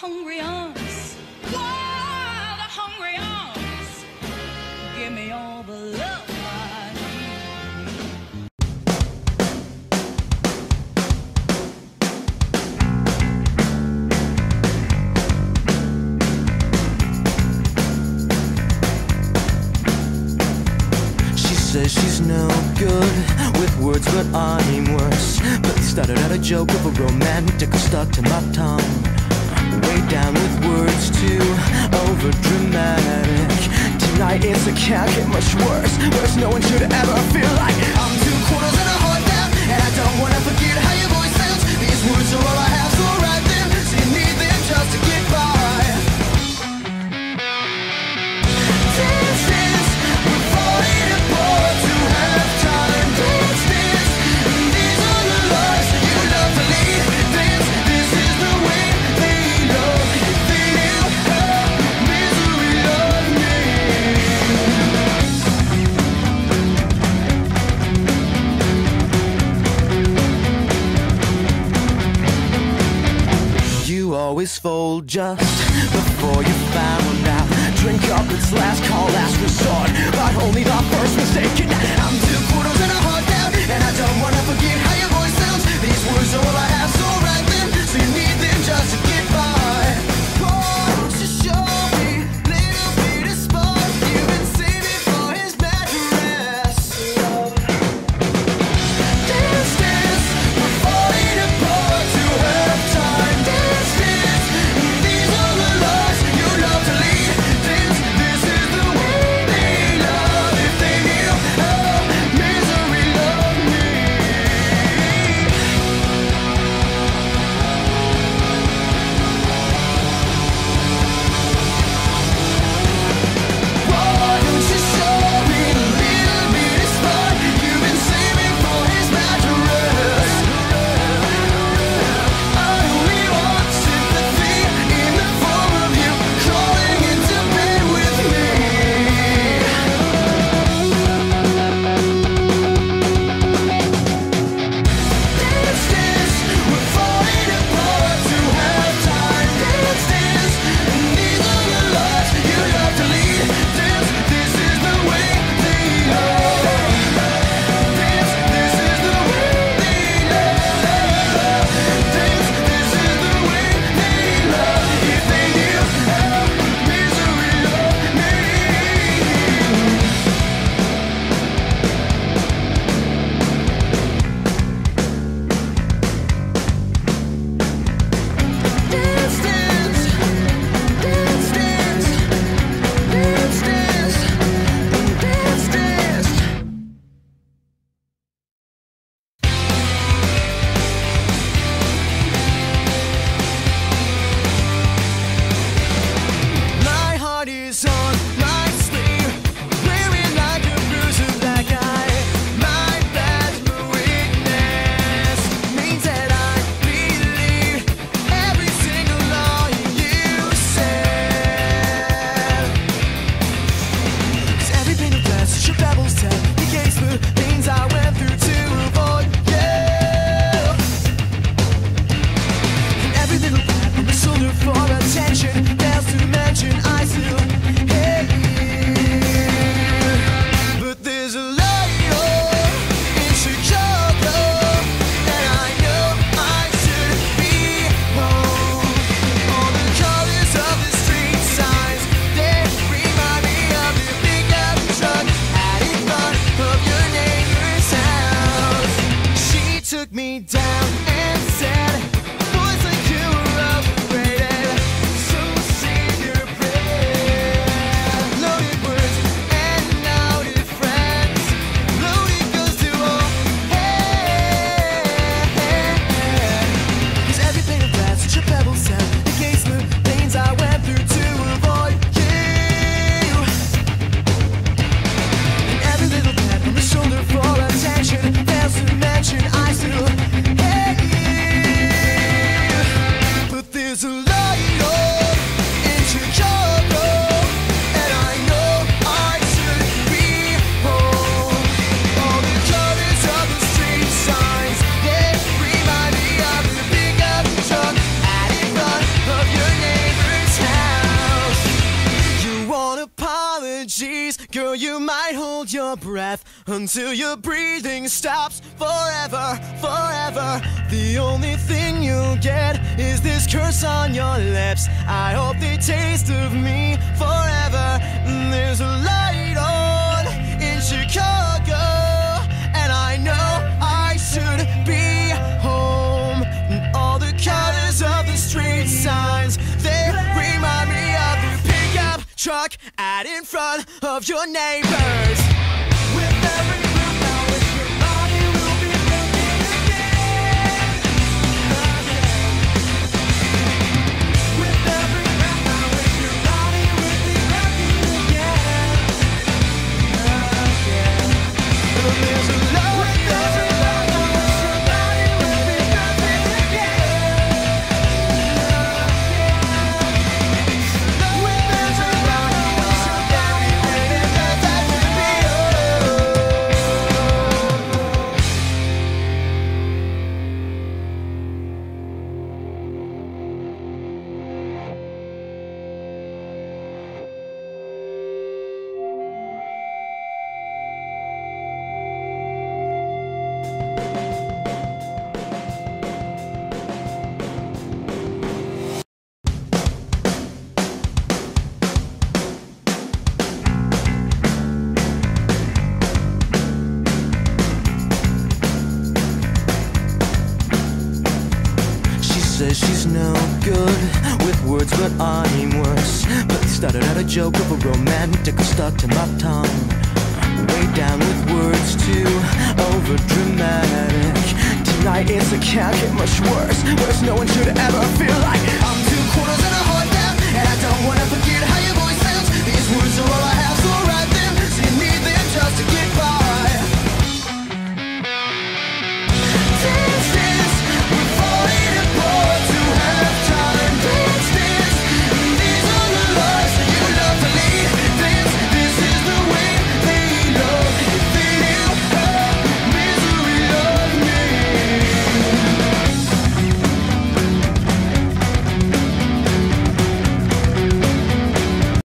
hungry arms, wild, hungry arms. Give me all the love says she's no good with words, but I'm worse. But started out a joke of a romantic stuck to my tongue. Way down with words too over dramatic. Tonight it's a can't get much worse. Worse, no one should ever feel like I'm two quarters and a heart down, and I don't wanna forget how your Fold just before you found out. Drink up, it's last call, last resort. But only the first mistake. I'm two quarters Girl, you might hold your breath until your breathing stops forever, forever. The only thing you'll get is this curse on your lips. I hope they taste of me forever. Mm, there's a light on in Chicago, truck out in front of your neighbors. was no good with words, but I'm worse. But it started out a joke of a romantic stuck to my tongue. Way down with words too overdramatic. Tonight it's a can't get much worse. Worse, no one should ever feel like I'm two quarters and a heart down, and I don't wanna forget how your voice sounds. These words are all I.